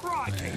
Crikey.